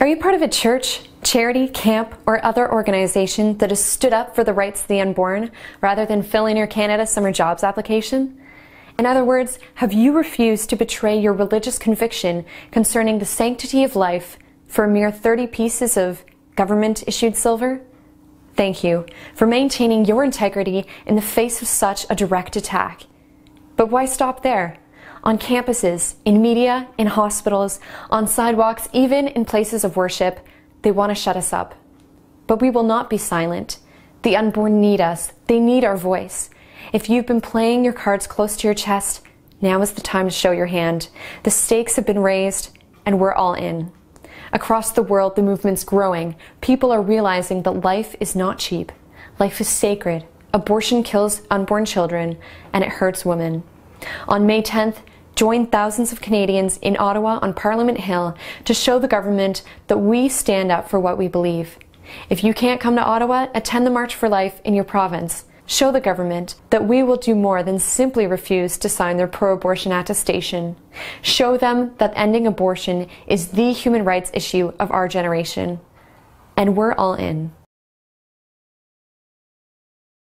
Are you part of a church, charity, camp, or other organization that has stood up for the rights of the unborn rather than filling your Canada Summer Jobs application? In other words, have you refused to betray your religious conviction concerning the sanctity of life for a mere 30 pieces of government issued silver? Thank you for maintaining your integrity in the face of such a direct attack. But why stop there? On campuses, in media, in hospitals, on sidewalks, even in places of worship, they want to shut us up. But we will not be silent. The unborn need us. They need our voice. If you've been playing your cards close to your chest, now is the time to show your hand. The stakes have been raised, and we're all in. Across the world, the movement's growing. People are realizing that life is not cheap. Life is sacred. Abortion kills unborn children, and it hurts women. On May 10th, join thousands of Canadians in Ottawa on Parliament Hill to show the government that we stand up for what we believe. If you can't come to Ottawa, attend the March for Life in your province. Show the government that we will do more than simply refuse to sign their pro abortion attestation. Show them that ending abortion is the human rights issue of our generation. And we're all in.